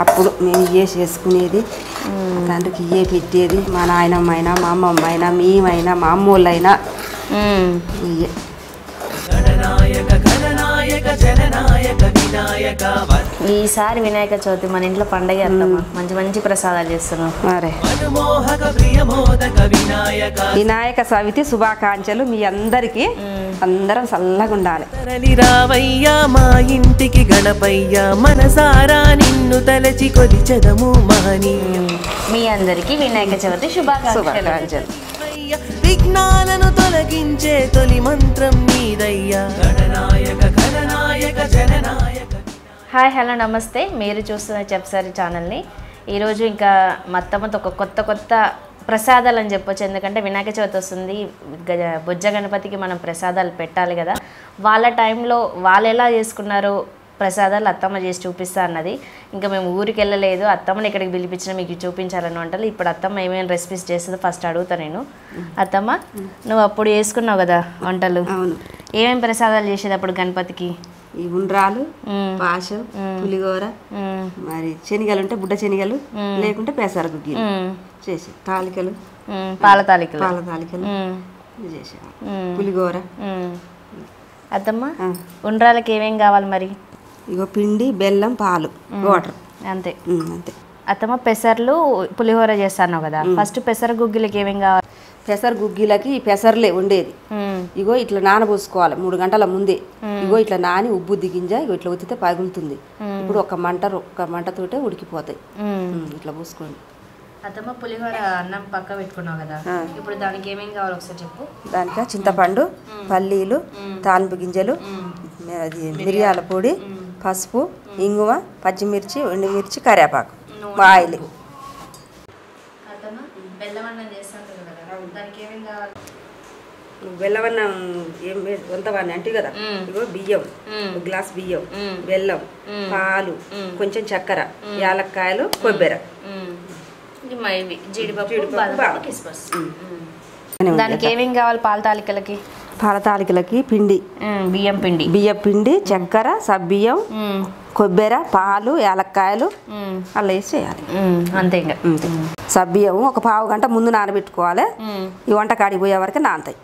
అప్పుడు మేము ఇవే చేసుకునేది. తండ్రికి ఇవే పెట్టేది. మా నాయనమ్మ అయినా మా అమ్మమ్మ అయినా మేమైనా మా అమ్మోళ్ళైనా మ్మ్. ఇవే ఈసారి వినాయక చవితి మన ఇంట్లో పండగ అత్తమ్మా. మంచి మంచి ప్రసాదాలు చేస్తున్నాం. మరే వినాయక చవితి శుభాకాంక్షలు మీ అందరికీ. అందరం చల్లగా ఉండాలి. రావయ్యా మా ఇంటికి గణపయ్యా మనసారా నిన్ను తలచి కొలిచెదము మహనీయ మీ అందరికీ వినాయక చవితి శుభాకాంక్షలు. విఘ్నాలను తొలగించే తొలి మంత్రం నీదయ్యా. గణనాయక గణనాయక జననాయక. హాయ్ హలో నమస్తే. మీరు చూస్తున్న చెప్సారి ఛానల్ని. ఈరోజు ఇంకా మత్తమ్మతో ఒక కొత్త కొత్త ప్రసాదాలు అని చెప్పొచ్చు. ఎందుకంటే వినాయక చవితి వస్తుంది. గజ బుజ్జ గణపతికి మనం ప్రసాదాలు పెట్టాలి కదా. వాళ్ళ టైంలో వాళ్ళు ఎలా చేసుకున్నారో? ప్రసాదాలు అత్తమ్మ చేసి చూపిస్తా అన్నది. ఇంకా మేము ఊరికి వెళ్ళలేదు. అత్తమ్మని ఇక్కడికి పిలిపించిన మీకు చూపించాలని వంటలు ఇప్పుడు అత్తమ్మ ఏమేమి రెసిపీస్ చేస్తుందో ఫస్ట్ అడుగుతా నేను. అత్తమ్మ నువ్వు అప్పుడు చేసుకున్నావు కదా వంటలు? ఏమేమి ప్రసాదాలు చేసేది అప్పుడు గణపతికి? ఈ ఉండ్రాలు. పాశం పులిగోర. మరి శనగలు ఉంటే బుడ్డ శనగలు లేకుంటే పెసర గుగ్గిలు మ్మ్. చేసి తాలికలు. పాల తాలికలు. పాల తాలికలు. మ్మ్. పులిగోర మ్మ్. అత్తమ్మ. ఉండ్రాలకి ఏమేం కావాలి మరి? ఇగో పిండి బెల్లం పాలు వాటర్. అంతే. అంతే. అత్తమ్మ పెసర్లు పులిహోర చేస్తాను కదా? ఫస్ట్ పెసర గుగ్గిలకి ఏమేం కావాలి? పెసర గుగ్గిలకి పెసర్లే ఉండేది. ఇగో ఇట్లా నానబోసుకోవాలి మూడు గంటల ముందే. ఇగో ఇట్లా నాని ఉబ్బు దిగింజ ఇగో ఇట్లా ఉత్తితే పగులుతుంది. ఇప్పుడు ఒక మంట ఒక మంటతోటే ఉడికిపోతాయి. ఇట్లా పోసుకోండి. అత్తమ్మ పులిహోర అన్నం పక్క పెట్టుకున్నావు కదా. ఇప్పుడు దానికి ఏమేం కావాలి ఒకసారి చెప్పు. దానికి చింతపండు పల్లీలు తాలింపు గింజలు అది మిరియాల పొడి పసుపు ఇంగువ పచ్చిమిర్చి ఎండుమిర్చి కరివేపాకు. ఆయిల్ బెల్లవన్నం ఏం వంతవన్నీ అంటే కదా. ఇగో బియ్యం గ్లాస్ బియ్యం. బెల్లం పాలు కొంచెం చక్కెర యాలక్కాయలు కొబ్బరి. జీడిపప్పు. దానికి ఏమేం కావాలి పాల తాలికలకి పాల తాలికలకి పిండి. బియ్యం పిండి బియ్యం పిండి చక్కెర సబ్బియ్యం. కొబ్బరి పాలు యాలక్కాయలు. అలా వేసి చేయాలి. అంతే ఇంకా సబ్బియ్యం ఒక పావు గంట ముందు నానబెట్టుకోవాలి. ఈ వంట కాడికి పోయే వరకు నానతాయి.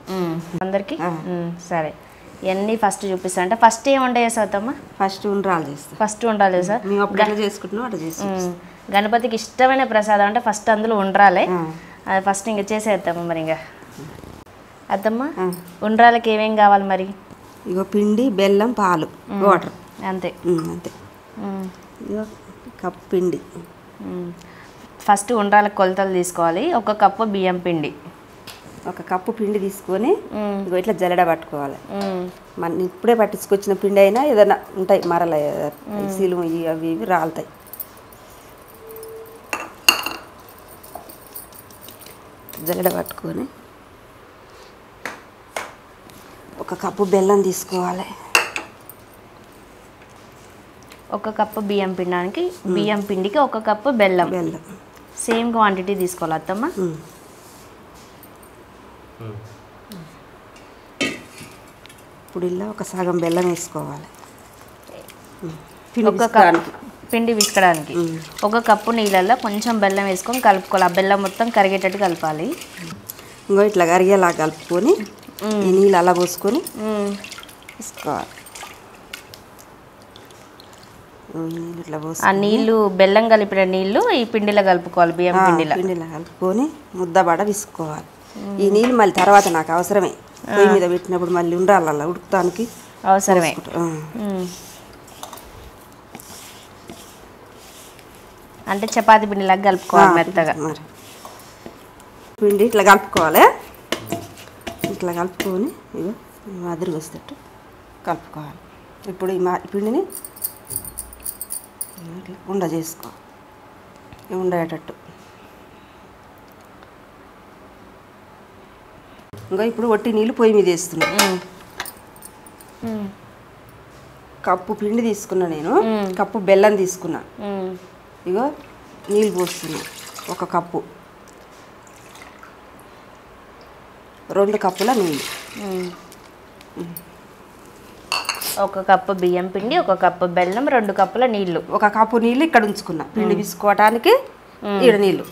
అందరికి. సరే ఇవన్నీ ఫస్ట్ చూపిస్తా అంటే ఫస్ట్ ఏం వంట చేస్తావమ్మా ఫస్ట్ ఉండ్రాలు చేస్తాం ఫస్ట్ ఉండాలి సార్ మేము అప్పుడు చేసుకుంటున్నాం అట్లా చేస్తాం గణపతికి ఇష్టమైన ప్రసాదం అంటే ఫస్ట్ అందులో ఉండ్రాలే ఆ. అది ఫస్ట్ ఇంకా చేసేద్దాము మరి ఇంకా అత్తమ్మ ఆ. ఉండ్రాలకి ఏమేం కావాలి మరి? ఇగో పిండి బెల్లం పాలు వాటర్. అంతే. అంతే. ఇగో కప్పు పిండి. ఫస్ట్ ఉండ్రాలకు కొలతలు తీసుకోవాలి. ఒక కప్పు బియ్యం పిండి. ఒక కప్పు పిండి తీసుకొని. ఇగో ఇట్లా జల్లెడ పట్టుకోవాలి. మన ఇప్పుడే పట్టించుకొచ్చిన పిండి అయినా ఏదైనా ఉంటాయి మరల సీలు ఇవి అవి ఇవి రాలుతాయి. జల్లెడ పట్టుకొని ఒక కప్పు బెల్లం తీసుకోవాలి. ఒక కప్పు బియ్యం పిండానికి బియ్యం పిండికి ఒక కప్పు బెల్లం. బెల్లం. సేమ్ క్వాంటిటీ తీసుకోవాలి అత్తమ్మ. ఇప్పుడు ఇలా ఒక సగం బెల్లం వేసుకోవాలి. ఒక పిసుకోవడానికి. కప్ పిండి విసుకడానికి. ఒక కప్పు నీళ్ళల్లో కొంచెం బెల్లం వేసుకొని కలుపుకోవాలి. ఆ బెల్లం మొత్తం కరిగేటట్టు కలపాలి. ఇంకో ఇట్లా కరిగేలా కలుపుకొని ఈ నీళ్ళు అలా పోసుకొని. తీసుకోవాలి. నీళ్ళు ఆ నీళ్ళు బెల్లం కలిపిన నీళ్ళు ఈ పిండిలో కలుపుకోవాలి బియ్యం పిండిలో. పిండిలో కలుపుకొని ముద్దబడ విసుకోవాలి. ఈ నీళ్ళు మళ్ళీ తర్వాత నాకు అవసరమే. పొయ్యి మీద పెట్టినప్పుడు మళ్ళీ ఉండాలి అలా ఉడుకుతానికి అవసరమే. అంటే చపాతి పిండిలాగా కలుపుకోవాలి మెత్తగా. పిండి ఇట్లా కలుపుకోవాలి. ఇట్లా కలుపుకొని ఇగో మాదిరి వస్తట్టు కలుపుకోవాలి ఇప్పుడు ఈ మా పిండిని ఇట్లా ఉండ చేసుకో ఉండేటట్టు ఇంకా ఇప్పుడు ఒట్టి నీళ్ళు పొయ్యి మీద వేస్తున్నా మ్మ్. మ్మ్. కప్పు పిండి తీసుకున్నా నేను. కప్పు బెల్లం తీసుకున్నా. ఇగో నీళ్ళు పోస్తున్నా ఒక కప్పు రెండు కప్పుల నీళ్ళు మ్మ్. ఒక కప్పు బియ్యం పిండి ఒక కప్పు బెల్లం రెండు కప్పుల నీళ్ళు. ఒక కప్పు నీళ్ళు ఇక్కడ ఉంచుకున్నా. పిండి పిసుకోవటానికి ఈడ నీళ్ళు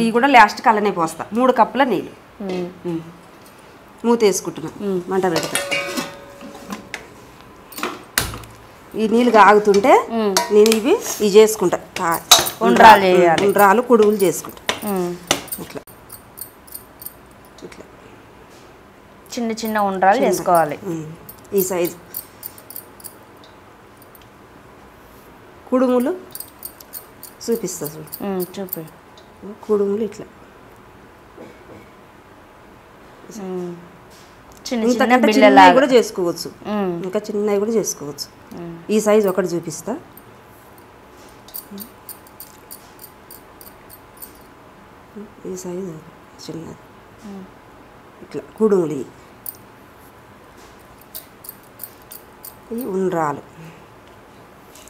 ఇవి కూడా లాస్ట్కి అలానే పోస్తా. మూడు కప్పుల నీళ్ళు. మూత వేసుకుంటున్నా మంట పెడతా. ఈ నీళ్ళు కాగుతుంటే. నేను ఇవి ఇవి చేసుకుంటా. ఉండ్రాలు కుడుగులు చేసుకుంటా. ఇట్లా చిన్న చిన్న ఉండ్రాలు చేసుకోవాలి. ఈ సైజు. కుడుములు చూపిస్తా చూడు. చూపి. కుడుములు ఇట్లా. చిన్నవి కూడా చేసుకోవచ్చు. ఇంకా చిన్నవి కూడా చేసుకోవచ్చు. ఈ సైజు ఒకటి చూపిస్తా. ఈ సైజు చిన్నది. ఇట్లా కుడుములు. ఈ ఉండ్రాలు.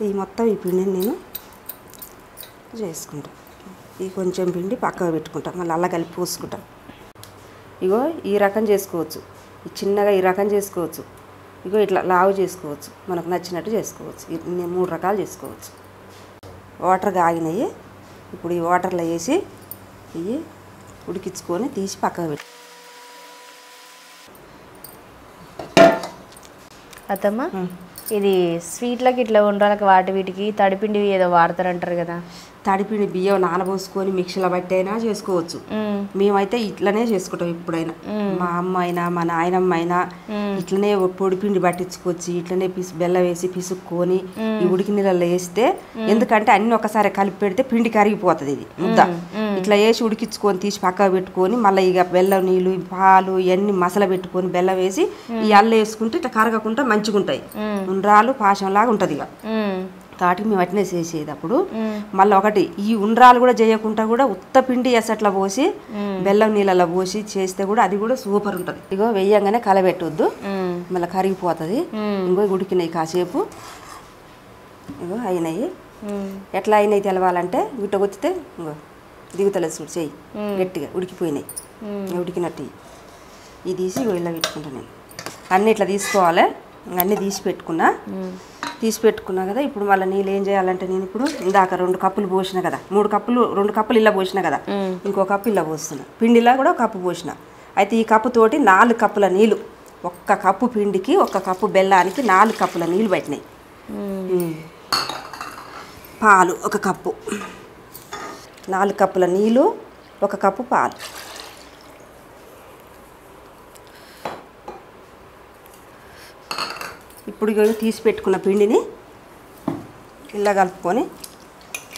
ఈ మొత్తం ఈ పిండిని నేను చేసుకుంటా. ఈ కొంచెం పిండి పక్కకు పెట్టుకుంటాం. మళ్ళీ అలా కలిపి పోసుకుంటాం. ఇగో ఈ రకం చేసుకోవచ్చు. ఈ చిన్నగా ఈ రకం చేసుకోవచ్చు. ఇగో ఇట్లా లావు చేసుకోవచ్చు. మనకు నచ్చినట్టు చేసుకోవచ్చు. నేను మూడు రకాలు చేసుకోవచ్చు. వాటర్ కాగినాయి. ఇప్పుడు ఈ వాటర్లో వేసి ఇవి ఉడికించుకొని తీసి పక్కకు పెట్టి అత్తమ్మ ఇది స్వీట్లకి ఇట్లా ఉండ్రాలకి వాటి వీటికి తడిపిండి ఏదో వాడతారంటారు కదా. తడిపిండి బియ్యం నానబోసుకొని మిక్సీలో బట్టైనా చేసుకోవచ్చు. ఉమ్. మేమైతే ఇట్లనే చేసుకుంటాం ఎప్పుడైనా. మా. అమ్మ అయినా మా నాయనమ్మ అయినా ఇట్లనే పొడి పిండి పట్టించుకొచ్చి ఇట్లనే పిసి బెల్లం వేసి పిసుక్కొని ఈ ఉడికి నీళ్ళలో వేస్తే ఎందుకంటే అన్ని ఒకసారి కలిపి పెడితే పిండి కరిగిపోతుంది ఇది ముద్ద. ఇట్లా వేసి ఉడికించుకొని తీసి పక్కకు పెట్టుకొని మళ్ళీ ఇక బెల్లం నీళ్ళు పాలు ఇవన్నీ మసాల పెట్టుకొని బెల్లం వేసి ఈ అల్ల వేసుకుంటే ఇట్లా కరగకుండా మంచిగా ఉంటాయి. ఉండ్రాలు పాశంలాగా ఉంటుంది ఇక. కాబట్టి మేము అట్నే చేసేది అప్పుడు మళ్ళీ ఒకటి ఈ ఉండ్రాలు కూడా చేయకుండా కూడా ఉత్త పిండి ఎసట్లా పోసి బెల్లం నీళ్ళలో పోసి చేస్తే కూడా అది కూడా సూపర్ ఉంటుంది. ఇగో వెయ్యంగానే కలబెట్టొద్దు. మళ్ళీ కరిగిపోతుంది. ఇంకో ఉడికినాయి కాసేపు. ఇగో అయినాయి. ఎట్లా అయినాయి తెలవాలంటే గుట్ట కొత్తితే ఇంకో దిగుతలేదు చూడు చెయ్యి. గట్టిగా. ఉడికిపోయినాయి. ఉడికినట్టు ఇవి. ఇది తీసి ఇలా పెట్టుకుంటా నేను. అన్నీ ఇట్లా తీసుకోవాలి. అన్నీ తీసి పెట్టుకున్నా. తీసి పెట్టుకున్నా కదా ఇప్పుడు మళ్ళీ నీళ్ళు ఏం చేయాలంటే నేను ఇప్పుడు ఇందాక రెండు కప్పులు పోసిన కదా. మూడు కప్పులు రెండు కప్పులు ఇలా పోసిన కదా. ఇంకో కప్పు ఇలా పోస్తున్నా. పిండిలా కూడా కప్పు పోసిన. అయితే ఈ కప్పు తోటి నాలుగు కప్పుల నీళ్ళు ఒక్క కప్పు పిండికి ఒక్క కప్పు బెల్లానికి నాలుగు కప్పుల నీళ్ళు పట్టినాయి. పాలు ఒక కప్పు. నాలుగు కప్పుల నీళ్ళు ఒక కప్పు పాలు. ఇప్పుడు తీసి పెట్టుకున్న పిండిని ఇలా కలుపుకొని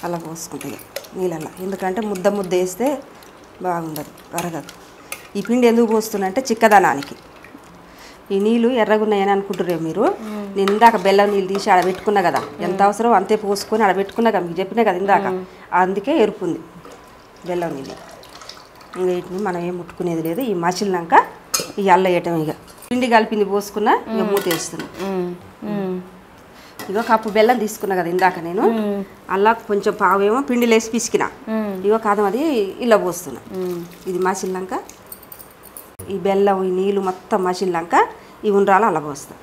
అలా పోసుకుంటాయి నీళ్ళల్లో. ఎందుకంటే ముద్ద ముద్ద వేస్తే బాగుండదు కరగదు. ఈ పిండి ఎందుకు పోస్తున్నంటే చిక్కదనానికి. ఈ నీళ్ళు ఎర్రగున్నాయని అనుకుంటున్నారు మీరు. నేను ఇందాక బెల్లం నీళ్ళు తీసి ఆడ పెట్టుకున్నా కదా. ఎంత అవసరం అంతే పోసుకొని ఆడ పెట్టుకున్నా కదా. మీకు చెప్పినా కదా ఇందాక. అందుకే ఎరుపుంది బెల్లం నీళ్ళు. ఇంకా వీటిని మనం ఏం ముట్టుకునేది లేదు. ఈ మసిలినాక ఈ అల్ల వేయటం ఇక. పిండి కలిపింది పోసుకున్నా ఇక మూత వేస్తున్నా. ఇగో కప్పు బెల్లం తీసుకున్నా కదా ఇందాక నేను. అలా కొంచెం పావేమో పిండి లేసి పిసికిన. ఇగో కాదం అది ఇలా పోస్తున్నా. ఇది మసిలినాక ఈ బెల్లం ఈ నీళ్ళు మొత్తం మసిలినాక ఈ ఉండ్రాలు అలా పోస్తా.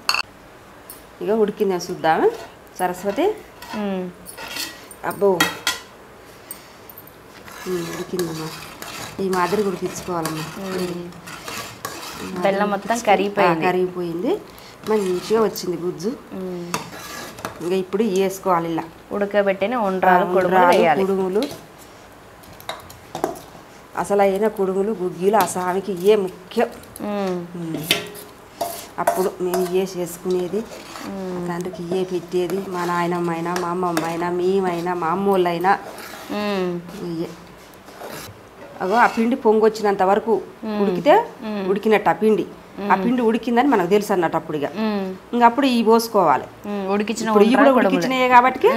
ఇక ఉడికిందే చూద్దాము? సరస్వతి. అబ్బో. ఉడికిందమ్మా ఈ మాదిరి ఉడికించుకోవాలమ్మా బెల్లం మొత్తం ఆ, కరిగిపోయింది. కరిగిపోయింది. మంచిగా వచ్చింది గుజ్జు. ఇంకా ఇప్పుడు వేసుకోవాలి ఇలా. ఉడకబెట్టిన ఉండ్రాలు కుడుములు అసలు అయిన కుడుములు. గుగ్గిలు అసామికి ఇవే ముఖ్యం. ఉమ్. ఉమ్. అప్పుడు మేము ఇవే చేసుకునేది. తండ్రికి ఇవే పెట్టేది. మా నాయనమ్మ అయినా మా అమ్మమ్మ అయినా మేమైనా మా అమ్మోళ్ళైనా. ఇయ్యే అగో ఆ పిండి పొంగొచ్చినంత వరకు ఉడికితే ఉడికినట్టు ఆ పిండి. ఆ పిండి ఉడికిందని మనకు తెలుసు అన్నట్టు అప్పుడు ఇక. ఇంకా అప్పుడు ఇవి పోసుకోవాలి. ఉడికించిన ఇవి కూడా కుడుములు. ఉడికించినాయి కాబట్టి.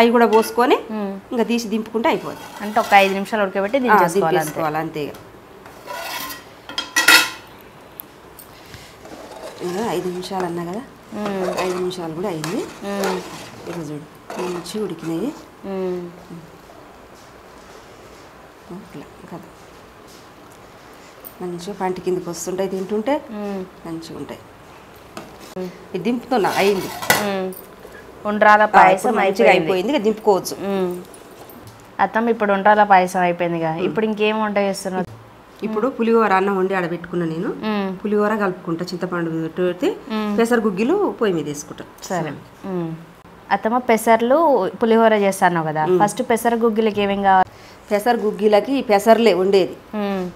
అవి కూడా పోసుకొని. ఇంకా తీసి దింపుకుంటే అయిపోతుంది అంటే ఒక ఐదు నిమిషాలు ఉడకబెట్టి దింపేసుకోవాలి అంతే ఇక ఇక ఐదు నిమిషాలు అన్నా కదా. ఐదు నిమిషాలు కూడా అయింది. ఇక చూడు మంచి ఉడికినాయి. కదా మంచిగా పంట కిందకి వస్తుంటాయి తింటుంటే. మంచిగా ఉంటాయి. ఇది దింపుతున్నా అయింది. ఉండ్రాల పాయసం మంచిగా అయిపోయింది. దింపుకోవచ్చు. అత్తమ్మ ఇప్పుడు ఉండ్రాల పాయసం అయిపోయిందిగా. ఇప్పుడు ఇంకేం వంట చేస్తున్నావు ఇప్పుడు పులిహోర అన్నం వండి ఆడ పెట్టుకున్నా నేను. పులిహోర కలుపుకుంటా చింతపండు పెసర గుగ్గిలు పొయ్యి మీద వేసుకుంటా. సరే. అత్తమ్మ పెసర్లు పులిహోర చేస్తాను కదా. ఫస్ట్ పెసర గుగ్గిలకి ఏమేం కావాలి? పెసర గుగ్గిలకి పెసర్లే ఉండేది.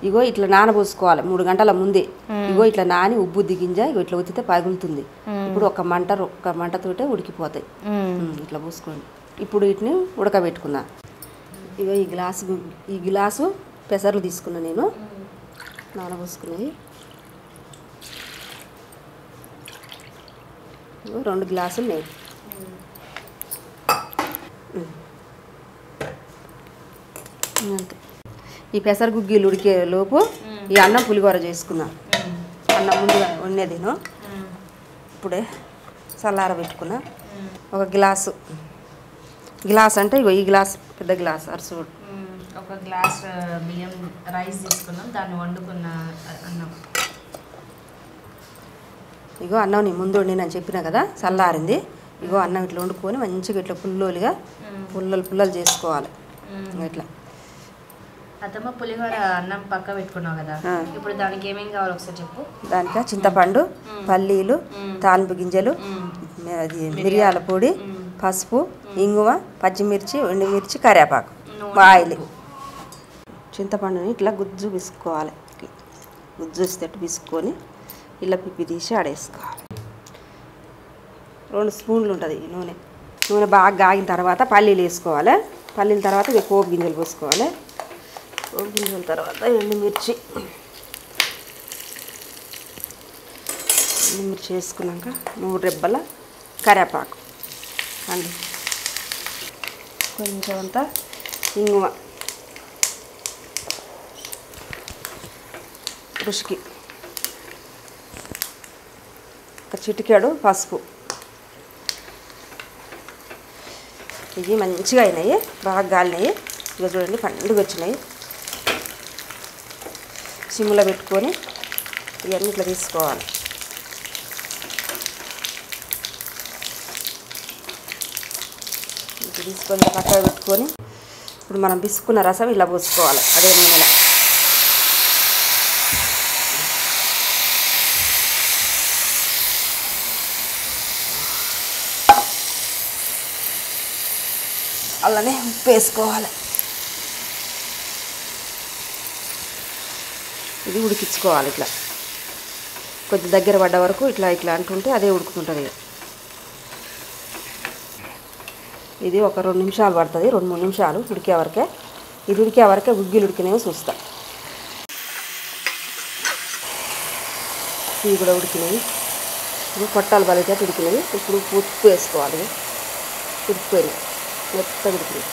ఇగో ఇట్లా నానబోసుకోవాలి మూడు గంటల ముందే. ఇగో ఇట్లా నాని ఉబ్బు దిగింజా ఇగో ఇట్లా ఉత్తితే పగులుతుంది. ఇప్పుడు ఒక మంట ఒక మంటతోటే ఉడికిపోతాయి. ఇట్లా పోసుకోండి. ఇప్పుడు వీటిని ఉడకబెట్టుకుందా. ఇగో ఈ గ్లాసు ఈ గ్లాసు పెసర్లు తీసుకున్నా నేను. నానబోసుకున్నాయి రెండు గ్లాసులు నెయ్యి. అంతే. ఈ పెసర గుగ్గిలు ఉడికే లోపు ఈ అన్నం పులిహోర చేసుకున్నాను అన్నం ముందుగా వండేదిను ఇప్పుడే చల్లార పెట్టుకున్నా. ఒక గ్లాసు. గ్లాస్ అంటే ఇగో ఈ గ్లాస్ పెద్ద గ్లాస్ అరసుడు ఒక గ్లాస్ బియ్యం రైస్ తీసుకున్నాం. దాన్ని వండుకున్న అన్నం. ఇగో అన్నం నీ ముందు వండినని చెప్పిన కదా చల్లారింది. ఇగో అన్నం ఇట్లా వండుకొని మంచిగా ఇట్లా పుల్లోలుగా పుల్లలు పుల్లలు చేసుకోవాలి. ఇట్లా. అత్తమ్మ పులిహోర అన్నం పక్క పెట్టుకున్నావు కదా. ఇప్పుడు దానికి ఏమేం కావాలి ఒకసారి చెప్పు. దానికి చింతపండు పల్లీలు తాలింపు గింజలు అది మిరియాల పొడి పసుపు ఇంగువ పచ్చిమిర్చి ఎండుమిర్చి కరివేపాకు. ఆయిల్ చింతపండుని ఇట్లా గుజ్జు పిసుకోవాలి. గుజ్జు వేసేటట్టు పిసుకొని ఇలా పిప్పి తీసి ఆడేసుకోవాలి. రెండు స్పూన్లు ఉంటుంది ఈ నూనె. నూనె బాగా కాగిన తర్వాత పల్లీలు వేసుకోవాలి. పల్లీల తర్వాత ఇక పోపు గింజలు పోసుకోవాలి. పోపు గింజల తర్వాత ఎండుమిర్చి. ఎండుమిర్చి వేసుకున్నాక మూడు రెబ్బల కరేపాకు అండి కొంచెం అంతా ఇంగువ. కృషికి ఒక చిటికాడు పసుపు. ఇవి మంచిగా అయినాయి బాగా గాలినాయి. ఇక చూడండి పండుగ వచ్చినాయి. సిమ్లో పెట్టుకొని ఇవన్నీ ఇట్లా తీసుకోవాలి. ఇట్లా తీసుకొని పక్కన పెట్టుకొని ఇప్పుడు మనం పిసుకున్న రసం ఇలా పోసుకోవాలి అదే నూనెలో. అలానే ఉప్పు వేసుకోవాలి. ఇది ఉడికించుకోవాలి ఇట్లా. కొద్ది దగ్గర పడ్డ వరకు ఇట్లా ఇట్లా అంటుంటే అదే ఉడుకుతుంటుంది ఇక. ఇది ఒక రెండు నిమిషాలు పడుతుంది రెండు మూడు నిమిషాలు ఉడికే వరకే. ఇది ఉడికే వరకే గుగ్గిలు ఉడికినవి చూస్తా. ఇవి కూడా ఉడికినవి. ఇవి పొట్టాలు బలితే ఉడికినవి. ఇప్పుడు ఉప్పు ఉప్పు వేసుకోవాలి ఉడికిపోయినాయి మెత్తగా ఉడికినాయి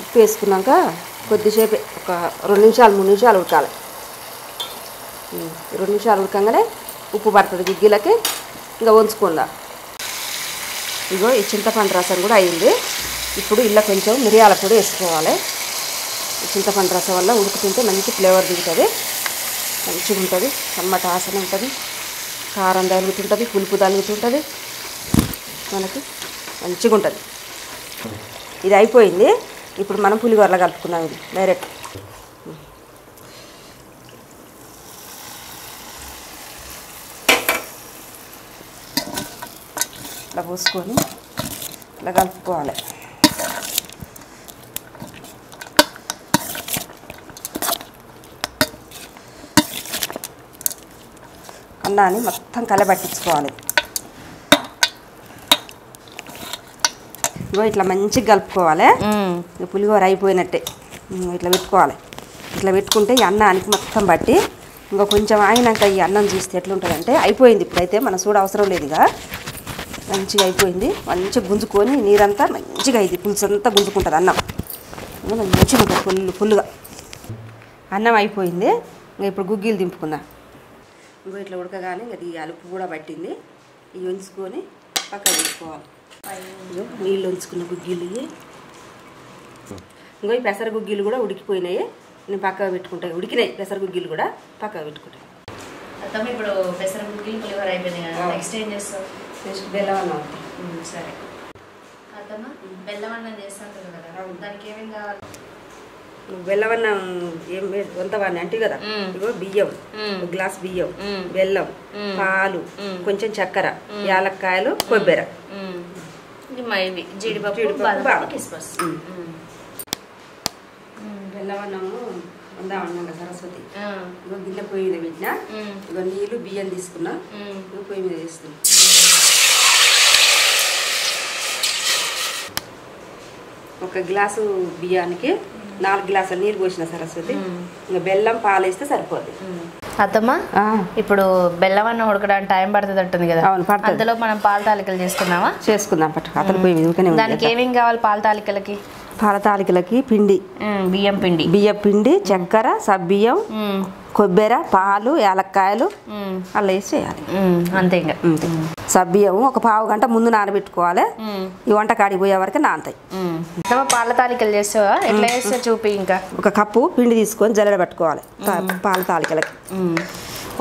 ఉప్పు వేసుకున్నాక కొద్దిసేపు ఒక రెండు నిమిషాలు మూడు నిమిషాలు ఉడకాలి. రెండు నిమిషాలు ఉడకంగానే ఉప్పు పడుతుంది గిగ్గీలకి ఇంకా ఉంచుకుందా ఇగో ఈ చింతపండు రసం కూడా అయింది. ఇప్పుడు ఇలా కొంచెం మిరియాల పొడి వేసుకోవాలి. ఈ చింతపండు రసం వల్ల ఉడుకుతుంటే మంచి ఫ్లేవర్ దిగుతుంది. మంచిగా ఉంటుంది. కమ్మట ఆసన ఉంటుంది. కారం తగులుతుంటుంది. పులుపు తగులుతుంటుంది. మనకి మంచిగా ఉంటుంది. ఇది అయిపోయింది. ఇప్పుడు మనం పులిగోరలో కలుపుకున్నాం ఇది. డైరెక్ట్. ఇట్లా పోసుకొని ఇట్లా కలుపుకోవాలి. అన్నాన్ని మొత్తం కలబట్టించుకోవాలి. ఇగో ఇట్లా మంచిగా కలుపుకోవాలి. పులిహోర అయిపోయినట్టే. ఇట్లా పెట్టుకోవాలి. ఇట్లా పెట్టుకుంటే ఈ అన్నానికి మొత్తం బట్టి ఇంకా కొంచెం ఆగినాక ఈ అన్నం చూస్తే ఎట్లుంటుందంటే అయిపోయింది ఇప్పుడైతే మన చూడ అవసరం లేదు ఇక. మంచిగా అయిపోయింది. మంచిగా గుంజుకొని నీరంతా మంచిగా అయింది. పులుసు అంతా గుంజుకుంటుంది అన్నం. మంచిగా ఉంటుంది ఫుల్ ఫుల్గా. అన్నం అయిపోయింది. ఇంకా ఇప్పుడు గుగ్గీలు దింపుకుందాం. ఇంకో ఇట్లా ఉడకగానే ఇంకా ఈ అలుపు కూడా పట్టింది. ఇవి ఉంచుకొని పక్కన పెట్టుకోవాలి. నీళ్ళు ఉంచుకున్న గుగ్గిలు ఇంకో ఈ పెసర గుగ్గిలు కూడా ఉడికిపోయినాయి. నేను పక్కకు పెట్టుకుంటాను ఉడికినాయి పెసర గుగ్గిలు కూడా. పక్కకు పెట్టుకుంటాను అత్తమ్మ ఇప్పుడు పెసర బుగ్గిలు పులిహోర అయిపోయింది కదా. నెక్స్ట్ ఏం చేస్తావు? నెక్స్ట్ బెల్లం అన్నం సరే. అత్తమ్మ బెల్లం అన్నం చేస్తాను కదా. దానికి ఏమేమి కావాలి? నువ్వు బెల్లం అన్నం ఏం వంతవాడిని అంటే కదా. ఇగో బియ్యం. గ్లాస్ బియ్యం. బెల్లం. పాలు. కొంచెం చక్కెర యాలక్కాయలు కొబ్బరి. ఇవి జీడిపప్పు జీడిపప్పు, బాదం. కిస్మస్. ఉమ్. బెల్లం అన్నము వందామన్నాం కదా సరస్వతి. ఇగో గిన్నె పొయ్యి మీద పెట్టినా. ఇగో నీళ్ళు బియ్యం తీసుకున్నా. ఇగో పొయ్యి మీద వేస్తున్నా ఒక గ్లాసు బియ్యానికి నాలుగు గ్లాసులు నీళ్ళు పోసిన సరస్వతి. ఇంకా బెల్లం పాలు వేస్తే సరిపోద్ది అత్తమ్మ ఇప్పుడు బెల్లం అన్నం ఉడకడానికి టైం పడుతుంది అంటుంది కదా. అందులో మనం పాల తాలికలు చేసుకుందామా? చేసుకుందాం పట్టు. దానికి ఏమేమి కావాలి పాల తాలికలకి? పాల తాలికలకి పిండి. బియ్యం పిండి. బియ్యం పిండి చక్కెర సబ్బియ్యం కొబ్బరి పాలు యాలక్కాయలు అలా వేసి చేయాలి అంతే ఇంకా. సబ్బియ్యం ఒక పావు గంట ముందు నానబెట్టుకోవాలి. ఈ వంట కాడికి పోయే వరకు నానతాయి. పాల తాలికలు చేస్తావా? ఎట్లా చేస్తా చూపి ఇంకా? ఒక కప్పు పిండి తీసుకొని జల్లెడ పెట్టుకోవాలి పాల తాలికలకి.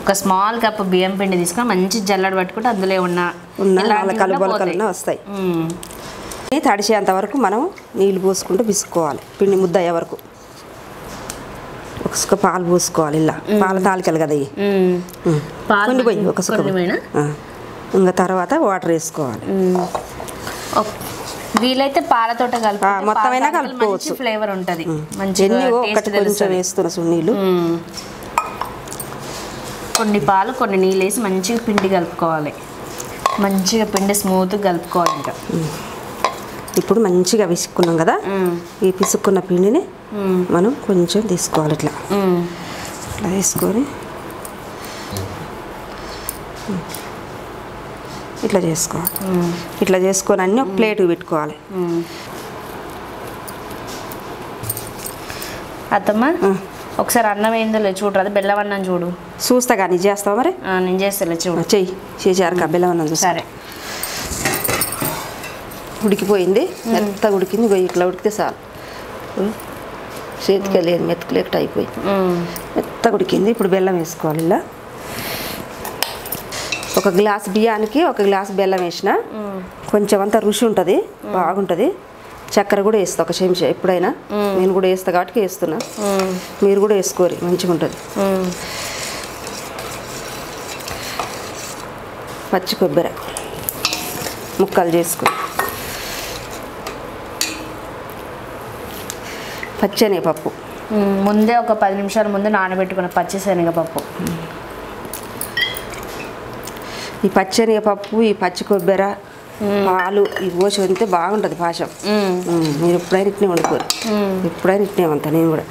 ఒక స్మాల్ కప్ బియ్యం పిండి తీసుకొని మంచి జల్లడ పట్టుకుంటే అందులో ఉన్న ఉన్న ఇలాంటివి నాలుగు కూడా పోతాయి. బొలకలన్నా వస్తాయి. తడిసేంత వరకు మనం నీళ్ళు పోసుకుంటూ పిసుకోవాలి పిండి ముద్ద అయ్యే వరకు. ఒక సుక్క పాలు పోసుకోవాలి ఇలా పాల తాలికలు కదా ఇవి ఉమ్. ఉమ్. పాలు కొన్ని పోయి ఒక సుక్క. ఇంకా తర్వాత వాటర్ వేసుకోవాలి వీలైతే కలిపి ఆ, మొత్తమైనా కలుపుకోవచ్చు. ఫ్లేవర్ ఉంటది మంచిగా ఒకటి కొంచెం. వేస్తున్న సున్నీళ్ళు ఉమ్. కొన్ని పాలు కొన్ని నీళ్ళు వేసి మంచిగా పిండి కలుపుకోవాలి మంచిగా పిండి స్మూత్గా కలుపుకోవాలి ఇంకా ఇప్పుడు మంచిగా విసుక్కున్నాం కదా. ఈ పిసుక్కున్న పిండిని. మనం కొంచెం తీసుకోవాలి ఇట్లా. ఇట్లా తీసుకొని ఇట్లా చేసుకోవాలి. ఇట్లా చేసుకొని అన్ని ఒక ప్లేట్ పెట్టుకోవాలి. అత్తమ్మ ఒకసారి అన్నం ఏందో లేదు చూడరాదు బెల్లం అన్నం చూడు. చూస్తా కానీ చేస్తావా మరి? నేను చేస్తాలే చూడు. చెయ్యి. చేసారు కా బెల్లం అన్నం చూస్తా. సరే. ఉడికిపోయింది. మెత్తగా ఉడికింది. ఇట్లా ఉడికితే చాలు. చేతికి లేదు మెత్తకలేకట అయిపోయింది ఉమ్. మెత్తగా ఉడికింది. ఇప్పుడు బెల్లం వేసుకోవాలి ఇలా. ఒక గ్లాస్ బియ్యానికి ఒక గ్లాస్ బెల్లం వేసిన. కొంచెం అంత రుచి ఉంటుంది బాగుంటుంది. చక్కెర కూడా వేస్తా ఒక చెంచా ఎప్పుడైనా. నేను కూడా వేస్తా కాబట్టి వేస్తున్నా. మీరు కూడా వేసుకోరు మంచిగా ఉంటుంది. పచ్చి కొబ్బరి ముక్కలు చేసుకుని. పచ్చనిపప్పు ఉమ్, ముందే ఒక పది నిమిషాల ముందు నానబెట్టుకున్న పచ్చి శనగపప్పు ఈ పచ్చనిపప్పు ఈ పచ్చి కొబ్బరి పాలు ఈ పోసి వండితే బాగుంటుంది. ఉమ్, మీరు ఎప్పుడైనా ఇట్నే వండుకోరు. ఎప్పుడైనా ఇట్నే వంట నేను కూడా.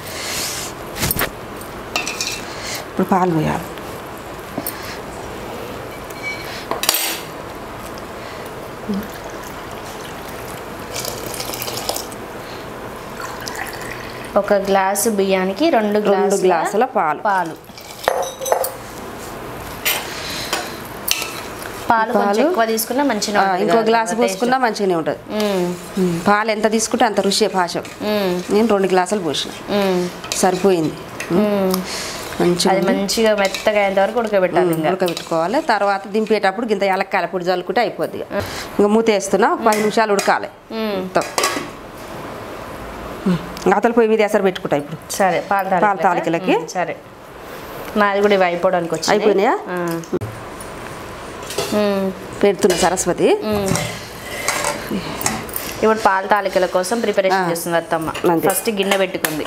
ఇప్పుడు పాలు పోయాలి. ఒక గ్లాసు బియ్యానికి రెండు రెండు గ్లాసుల పాలు. పాలు. పాలు. ఎక్కువ తీసుకున్నా మంచిగా ఇంకో గ్లాసు పోసుకున్నా మంచిగానే ఉంటుంది. పాలు ఎంత తీసుకుంటే అంత రుచి పాశం. నేను రెండు గ్లాసులు పోసిన. సరిపోయింది. మంచిగా అది మంచిగా మెత్తగా అయ్యేంత వరకు ఉడకబెట్టాలి ఉడకబెట్టుకోవాలి. తర్వాత దింపేటప్పుడు గింత ఎలక్కాయల పొడి చల్లుకుంటే అయిపోద్ది ఇక. ఇంకా మూత వేస్తున్నా ఒక పది నిమిషాలు ఉడకాలి. మొత్తం. అతల పొయ్యి మీద ఎసరు పెట్టుకుంటా ఇప్పుడు. సరే పాల తాలికలకా? పాల తాలికలకి. సరే. నాది కూడా ఇవి అయిపోవడానికి వచ్చింది. అయిపోయినాయా? పెడుతున్నా సరస్వతి. ఇప్పుడు పాల తాలికల కోసం ప్రిపరేషన్. చేస్తుంది అత్తమ్మ. అంతే. ఫస్ట్ గిన్నె పెట్టుకుంది.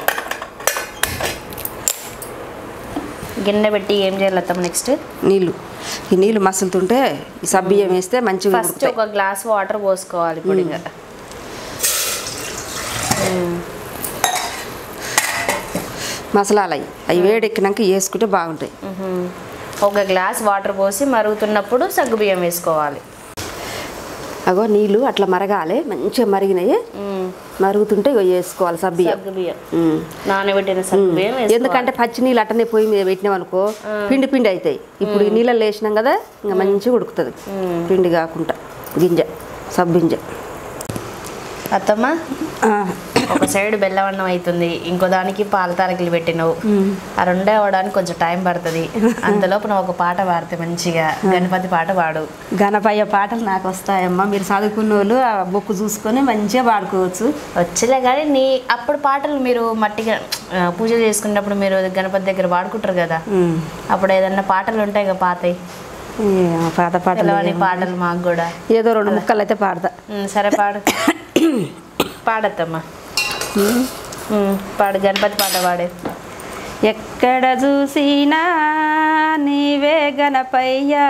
గిన్నె పెట్టి ఏం చేయాలి అత్తమ్మ నెక్స్ట్? నీళ్ళు. ఈ నీళ్ళు మసులుతుంటే ఈ సబ్బియ్యం వేస్తే మంచిగా ఫస్ట్ ఒక గ్లాస్ వాటర్ పోసుకోవాలి ఇప్పుడు ఇంకా. మసలాలు అవి అవి వేడెక్కినాక వేసుకుంటే బాగుంటాయి. ఒక గ్లాస్ వాటర్ పోసి మరుగుతున్నప్పుడు సగ్గుబియ్యం వేసుకోవాలి. అగో నీళ్ళు అట్లా మరగాలి. మంచిగా మరిగినాయి. మరుగుతుంటే ఇగో వేసుకోవాలి సబ్బియ్యం. నానబెట్టిన వేసుకోవాలి. ఎందుకంటే పచ్చి నీళ్ళు అట్టనే పొయ్యి మీద పెట్టినాం అనుకో పిండి పిండి అవుతాయి. ఇప్పుడు ఈ నీళ్ళల్లో వేసినాం కదా ఇంకా మంచిగా ఉడుకుతుంది. పిండి కాకుండా గింజ సబ్బు గింజ. అత్తమ్మ? ఒక సైడ్ బెల్లం అన్నం అవుతుంది ఇంకో దానికి పాల తారకులు పెట్టినవు. ఆ రెండే అవడానికి కొంచెం టైం పడుతుంది. అంతలోపు నువ్వు ఒక పాట పాడితే మంచిగా గణపతి పాట పాడు. గణపయ్య పాటలు నాకు వస్తాయమ్మా. మీరు చదువుకున్న వాళ్ళు ఆ బుక్ చూసుకొని మంచిగా పాడుకోవచ్చు. వచ్చలే కానీ నీ అప్పుడు పాటలు మీరు మట్టిగా పూజ చేసుకున్నప్పుడు మీరు గణపతి దగ్గర పాడుకుంటారు కదా. అప్పుడు ఏదన్నా పాటలు ఉంటాయి కదా పాతయి? పాత పాటలు పాటలు మాకు కూడా. ఏదో రెండు ముక్కలు అయితే పాడతా. సరే పాడు. పాడద్దమ్మా పాడు గణపతి పాట పాడే. ఎక్కడ చూసినా నీవే గణపయ్యా.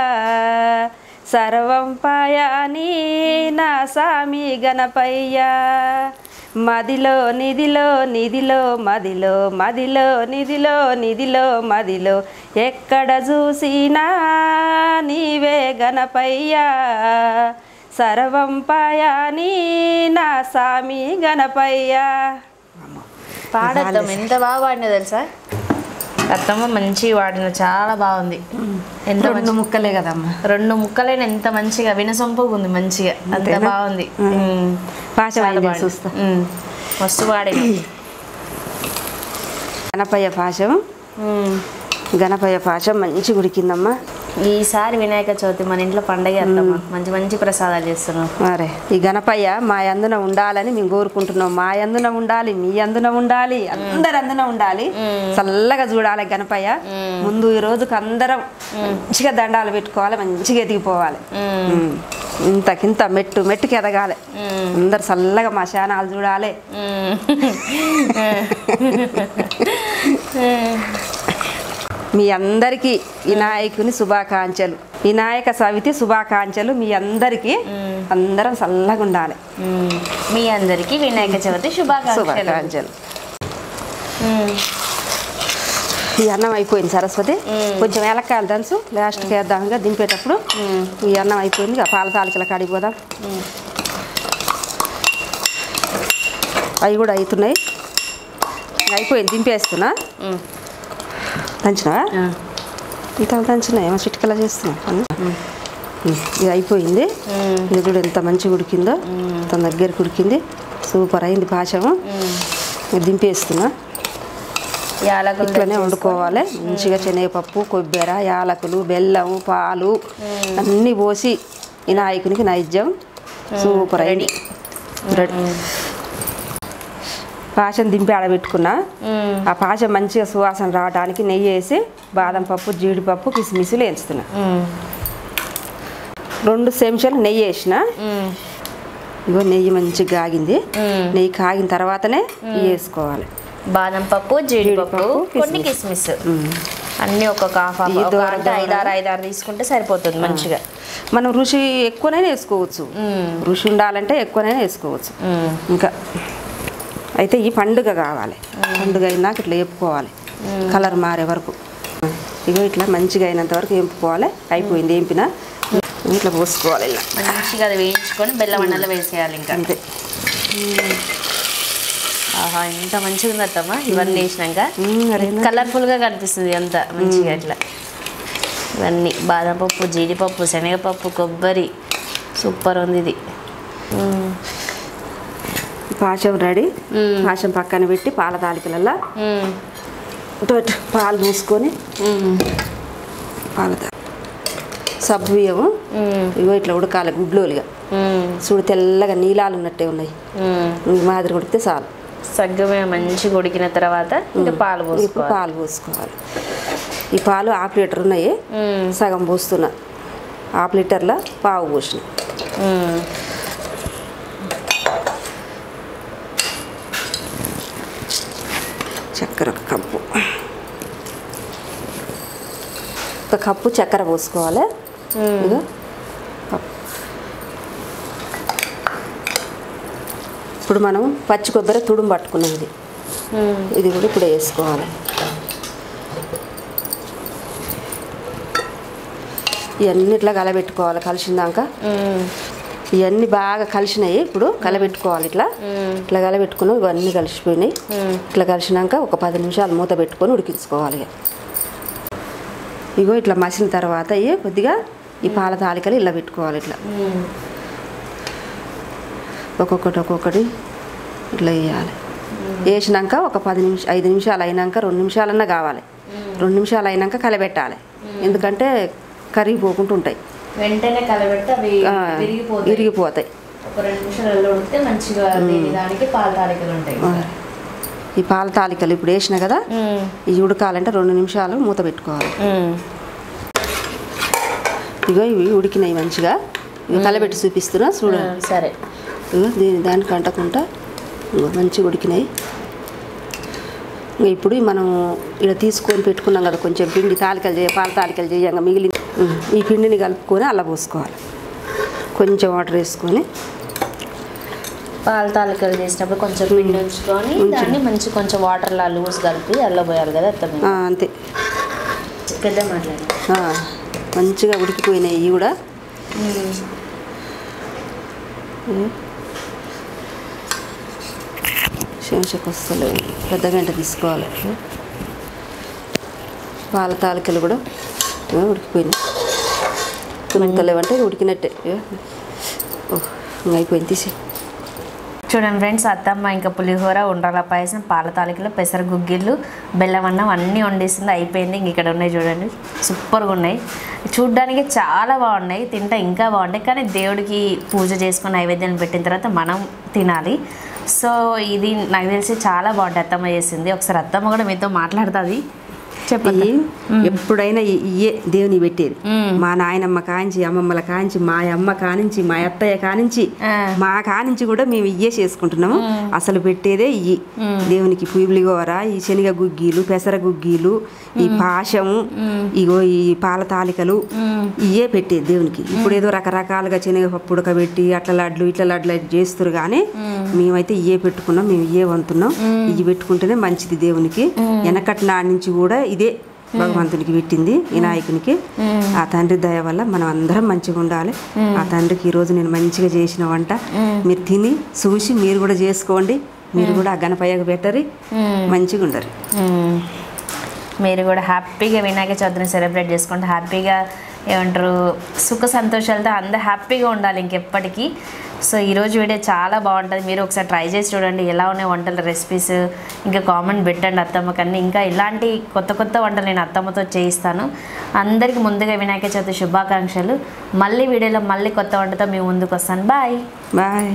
సర్వం పాయాని నా సామి గణపయ్యా. మదిలో నిధిలో నిధిలో మదిలో మదిలో నిధిలో నిధిలో మదిలో. ఎక్కడ చూసినా నీవే గణపయ్యా. సర్వం పాయాని నా సామి గణపయ్యా. పాడద్దాం. ఎంత బాగా పాడినా తెలుసా? అత్తమ్మ మంచి వాడిన చాలా బాగుంది. ఎంత రెండు ముక్కలే కదమ్మా. రెండు ముక్కలైన ఎంత మంచిగా వినసొంపుగా ఉంది మంచిగా. అంత? బాగుంది. చూస్తా. మస్తు పాడింది గణపయ్య పాశం. గణపయ్య పాశం మంచి ఉడికిందమ్మా ఈసారి వినాయక చవితి మన ఇంట్లో పండగ మంచి మంచి ప్రసాదాలు చేస్తున్నాం. మరే ఈ గణపయ్య మా అందున ఉండాలని మేము కోరుకుంటున్నాం. మా అందున ఉండాలి మీ అందున ఉండాలి అందరు అందున ఉండాలి. చల్లగా చూడాలి గణపయ్య. ముందు ఈ రోజుకి అందరం మంచిగా దండాలు పెట్టుకోవాలి మంచిగా ఎదిగిపోవాలి. ఇంతకింత మెట్టు మెట్టుకి ఎదగాలి. అందరు చల్లగా మా శానాలు చూడాలి. మీ అందరికీ వినాయకుని శుభాకాంక్షలు. వినాయక చవితి శుభాకాంక్షలు మీ అందరికీ. అందరం చల్లగా ఉండాలి. మీ అందరికి వినాయక చవితి శుభాకాంక్షలు. ఈ అన్నం అయిపోయింది సరస్వతి. కొంచెం ఏలక్కాయలు దంచు లాస్ట్కి వేద్దాం దింపేటప్పుడు. ఈ అన్నం అయిపోయింది పాల తాలికల కాడికి పోదాం. అవి కూడా అవుతున్నాయి. అయిపోయింది దింపేస్తున్నా. దంచినావా. ఇంత దంచిన ఏమో చిటికలా చేస్తున్నా. అన్న. ఇది అయిపోయింది. ఇది కూడా ఎంత మంచిగా ఉడికిందో. తన దగ్గరికి ఉడికింది. సూపర్ అయింది పాశము ఇది దింపేస్తున్నా. ఇట్లనే వండుకోవాలి. మంచిగా శనగపప్పు కొబ్బరి యాలకులు బెల్లం పాలు అన్నీ పోసి వినాయకునికి నైద్యం సూపర్ అయింది. రెడీ. పాశం దింపి ఆడబెట్టుకున్నా. ఆ పాశం మంచిగా సువాసన రావడానికి నెయ్యి వేసి బాదం పప్పు జీడిపప్పు కిస్మిస్లు వేస్తున్నా ఉమ్. రెండు చెంచాలు నెయ్యి వేసిన. ఇగో నెయ్యి మంచిగా కాగింది. నెయ్యి కాగిన తర్వాతనే వేసుకోవాలి బాదం పప్పు జీడిపప్పు కొన్ని కిస్మిస్ అన్ని ఒక్కొక్క హాఫ్ ఒక. ఐదారు ఐదారు తీసుకుంటే సరిపోతుంది మంచిగా మనం రుచి ఎక్కువనైనా వేసుకోవచ్చు. రుచి ఉండాలంటే ఎక్కువనైనా వేసుకోవచ్చు. ఇంకా అయితే ఈ పండుగ కావాలి. పండుగ అయినాక ఇట్లా వేపుకోవాలి కలర్ మారే వరకు. ఇగో ఇట్లా మంచిగా అయినంత వరకు వేపుకోవాలి అయిపోయింది వేపిన ఇట్లా పోసుకోవాలి ఇలా. మంచిగా అది వేయించుకొని బెల్లం అన్నంలో వేసేయాలి ఇంకా. అంతే. ఆహా ఎంత మంచిగా ఉంది అత్తమ్మ ఇవన్నీ వేసినాక? కలర్ఫుల్గా కనిపిస్తుంది అంత మంచిగా ఇట్లా. ఇవన్నీ బాదం పప్పు జీడిపప్పు శనగపప్పు కొబ్బరి. సూపర్ ఉంది ఇది. పాశం రెడీ. పాశం పక్కన పెట్టి పాల తాలికలల్లో. తోటి పాలు మూసుకొని ఉమ్. పాల తా- సబ్బు బియ్యము. ఇగో ఇట్లా ఉడకాలి గుడ్లోలుగా. చూడు తెల్లగా నీలాలు ఉన్నట్టే ఉన్నాయి. మాదిరి ఉడికితే చాలు. సగ్గమే మంచిగా ఉడికిన తర్వాత ఇంకా పాలు ఇప్పుడు పోసుకోవాలి పాలు పోసుకోవాలి. ఈ పాలు హాఫ్ లీటర్ ఉన్నాయి. సగం పోస్తున్నా. హాఫ్ లీటర్లో పావు పోసిన. చక్కెర ఒక కప్పు. ఒక కప్పు చక్కెర పోసుకోవాలి. ఇప్పుడు మనం పచ్చి కొబ్బరి తుడుము పట్టుకున్నాం ఇది. కూడా ఇప్పుడు వేసుకోవాలి. ఇవన్నీ ఇట్లా కలబెట్టుకోవాలి కలిసిందాక. ఇవన్నీ బాగా కలిసినాయి. ఇప్పుడు కలబెట్టుకోవాలి ఇట్లా. ఇట్లా కలబెట్టుకుని ఇవన్నీ కలిసిపోయినాయి. ఇట్లా కలిసినాక ఒక పది నిమిషాలు మూత పెట్టుకొని ఉడికించుకోవాలి. ఇక. ఇగో ఇట్లా మసిన తర్వాత ఇవి కొద్దిగా ఈ పాల తాలికలు ఇలా పెట్టుకోవాలి ఇట్లా. ఒక్కొక్కటి ఒక్కొక్కటి ఇట్లా వేయాలి. వేసినాక ఒక పది నిమిష ఐదు నిమిషాలు అయినాక రెండు నిమిషాలన్నా కావాలి. రెండు నిమిషాలు అయినాక కలబెట్టాలి. ఎందుకంటే కరిగిపోకుండా ఉంటాయి వెంటనే కలబెట్టి అవి విరిగిపోతాయి. ఇరిగిపోతాయి ఒక రెండు నిమిషాలలో ఉడితే మంచిగా దీని దానికి పాల తాలికలు ఉంటాయి. ఆ. ఈ పాల తాలికలు ఇప్పుడు వేసిన కదా. ఇవి ఉడకాలంటే రెండు నిమిషాలు మూత పెట్టుకోవాలి. ఇగో ఇవి ఉడికినాయి మంచిగా. ఇవి కలబెట్టి చూపిస్తున్నా చూడ. ఆ, సరే. ఇగో దీని దానికి అంటకుండా ఇగో మంచిగా ఉడికినాయి. ఇప్పుడు మనం ఇలా తీసుకొని పెట్టుకున్నాం కదా కొంచెం పిండి తాలికలు చేయ పాల తాలికలు చేయంగా మిగిలిన ఉం, ఈ పిండిని కలుపుకొని అలా పోసుకోవాలి. కొంచెం వాటర్ వేసుకొని పాల తాలికలు చేసినప్పుడు కొంచెం పిండి ఉంచుకొని దాన్ని మంచి కొంచెం వాటర్లో లూజ్ కలిపి అల్ల పోయాలి కదా ఆ, అంతే. పెద్ద మాట్లాడి. మంచిగా ఉడికిపోయినాయి. ఇవి కూడా శంషకు పెద్ద గంట తీసుకోవాలి. పాల తాలికలు కూడా ఉడికిపోయింది. ఉడికిపోయినాయి ఉడకలేవంటే ఉడికినట్టే. అయిపోయింది తీసి చూడండి ఫ్రెండ్స్ అత్తమ్మ ఇంకా పులిహోర ఉండ్రాల పాయసం పాల తాలికలు పెసర గుగ్గిళ్ళు బెల్లం అన్నం అన్నీ వండేసింది. అయిపోయింది ఇంక ఇక్కడ ఉన్నాయి చూడండి. సూపర్గా ఉన్నాయి. చూడ్డానికి చాలా బాగున్నాయి. తింటే ఇంకా బాగుంటాయి. కానీ దేవుడికి పూజ చేసుకుని నైవేద్యాన్ని పెట్టిన తర్వాత మనం తినాలి. సో ఇది నాకు తెలిసి చాలా బాగుంటుంది అత్తమ్మ చేసింది. ఒకసారి అత్తమ్మ కూడా మీతో మాట్లాడుతుంది. చెప్పండి. ఎప్పుడైనా ఇ- ఇయ్యే దేవుని పెట్టేది. మా నాయనమ్మ కాంచి అమ్మమ్మల కాంచి మా అమ్మ కానించి మా అత్తయ్య కానించి. మా కానించి కూడా మేము ఇయ్యే చేసుకుంటున్నాము. అసలు పెట్టేదే ఇయ్యి. దేవునికి పులిగోర ఈ శనగ గుగ్గీలు పెసర గుగ్గీలు ఈ పాశము ఇగో ఈ పాల తాలికలు ఇయ్యే పెట్టేది దేవునికి. ఇప్పుడు ఏదో రకరకాలుగా శనగపప్పు ఉడకబెట్టి అట్ల లడ్లు ఇట్ల లడ్లు అట్లా చేస్తారు కానీ మేమైతే ఇయ్యే పెట్టుకున్నాం మేము ఇయ్యే వంతున్నాం. ఇవి పెట్టుకుంటేనే మంచిది దేవునికి. వెనకటి నాటి నుంచి కూడా ఇదే భగవంతునికి పెట్టింది వినాయకునికి. ఆ తండ్రి దయ వల్ల మనం అందరం మంచిగా ఉండాలి. ఆ తండ్రికి ఈరోజు నేను మంచిగా చేసిన వంట. మీరు తిని చూసి మీరు కూడా చేసుకోండి. మీరు కూడా ఆ గణపయ్యకు పెట్టరి. మంచిగా ఉండరు. మీరు కూడా హ్యాపీగా వినాయక చవితిని సెలబ్రేట్ చేసుకుంటే హ్యాపీగా ఏమంటారు సుఖ సంతోషాలతో అందరు హ్యాపీగా ఉండాలి ఇంకెప్పటికీ. సో ఈరోజు వీడియో చాలా బాగుంటుంది. మీరు ఒకసారి ట్రై చేసి చూడండి. ఎలా ఉన్నాయి వంటల రెసిపీస్ ఇంకా కామెంట్ పెట్టండి అత్తమ్మకన్నీ ఇంకా ఇలాంటి కొత్త కొత్త వంటలు నేను అత్తమ్మతో చేయిస్తాను. అందరికీ ముందుగా వినాయక చవితి శుభాకాంక్షలు. మళ్ళీ వీడియోలో మళ్ళీ కొత్త వంటతో మేము ముందుకు వస్తాను బాయ్ బాయ్